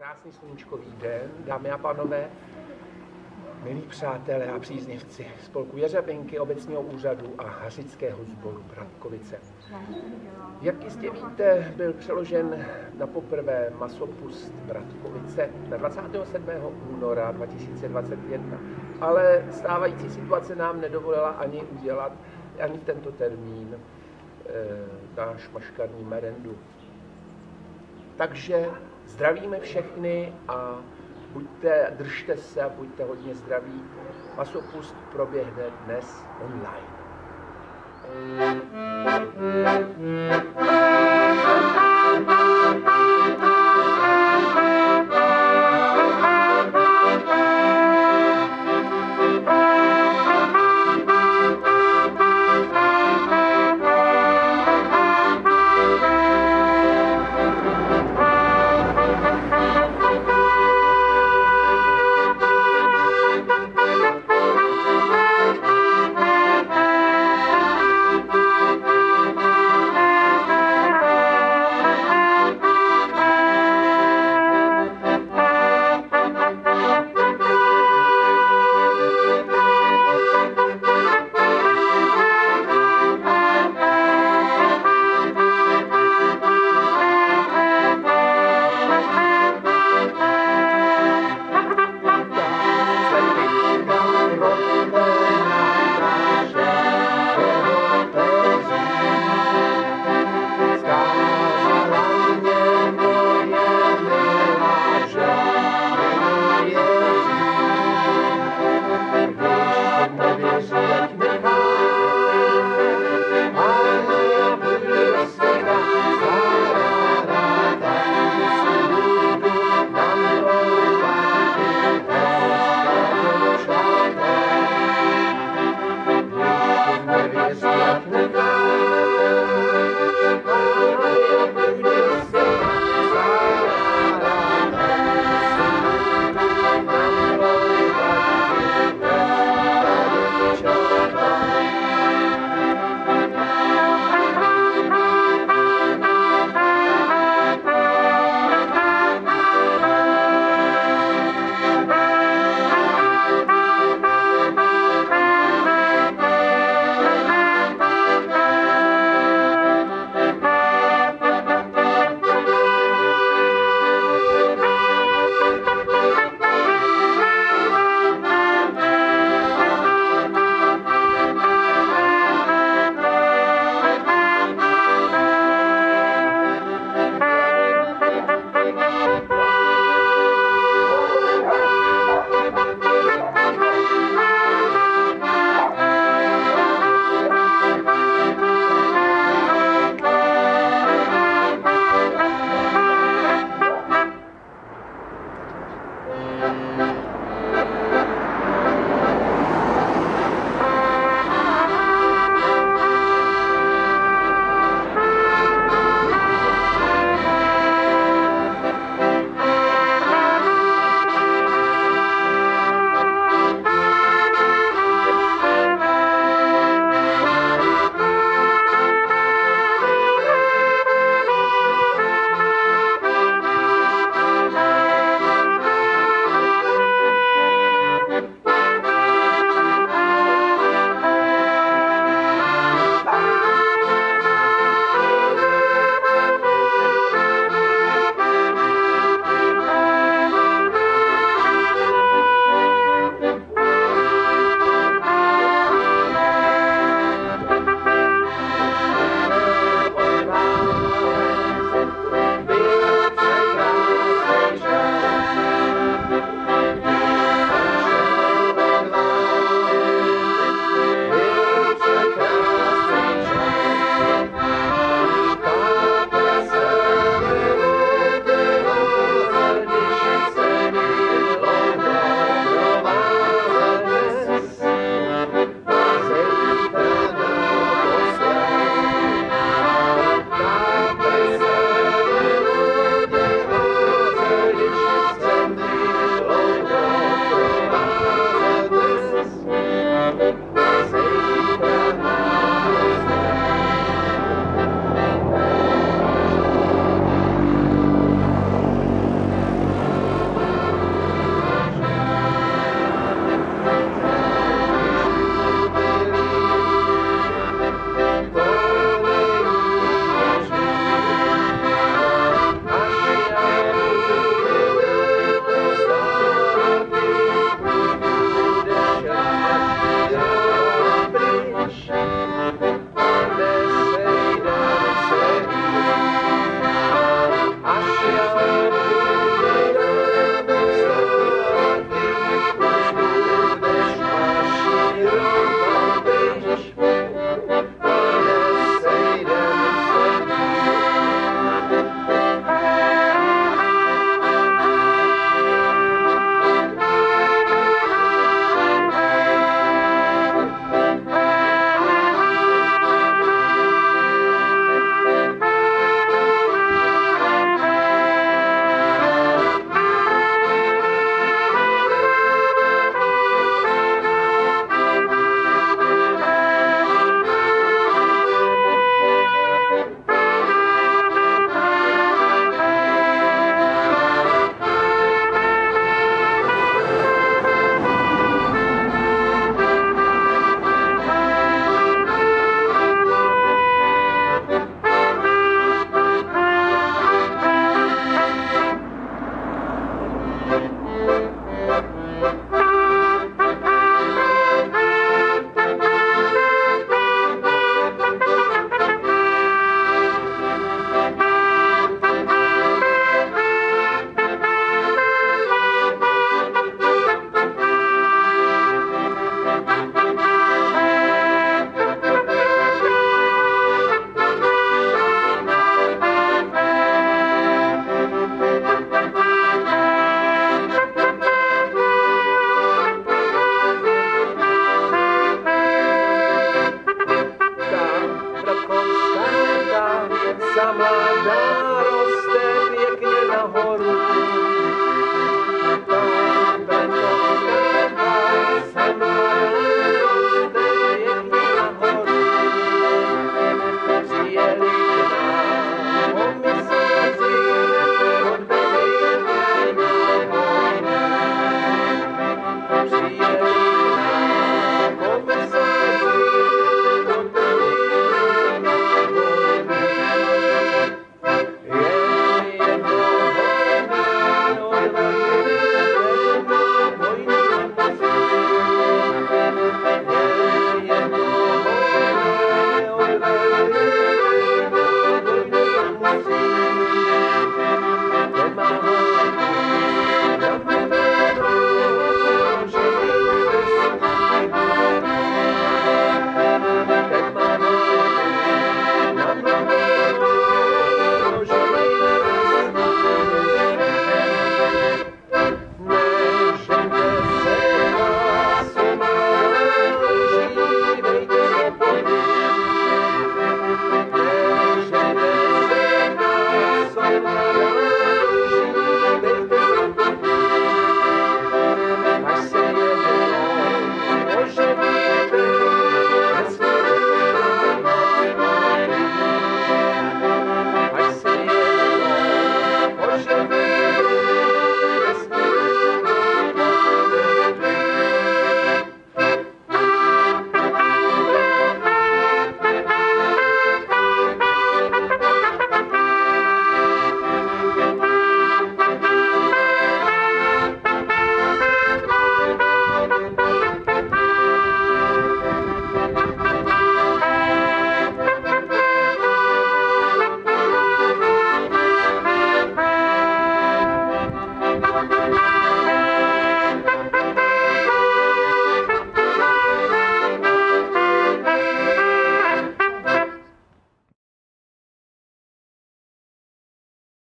Krásný sluníčkový den, dámy a pánové, milí přátelé a příznivci spolku Jeřebinky, obecního úřadu a hasičského sboru Bratkovice. Jak jistě víte, byl přeložen na poprvé masopust Bratkovice na 27. února 2021, ale stávající situace nám nedovolila ani udělat ani tento termín e, náš maškarní merendu. Takže zdravíme všechny a buďte, držte se a buďte hodně zdraví. Masopust proběhne dnes online.